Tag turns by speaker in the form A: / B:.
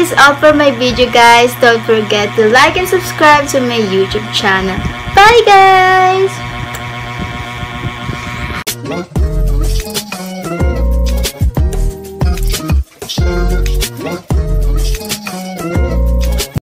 A: is all for my video guys. Don't forget to like and subscribe to my YouTube channel. Bye guys!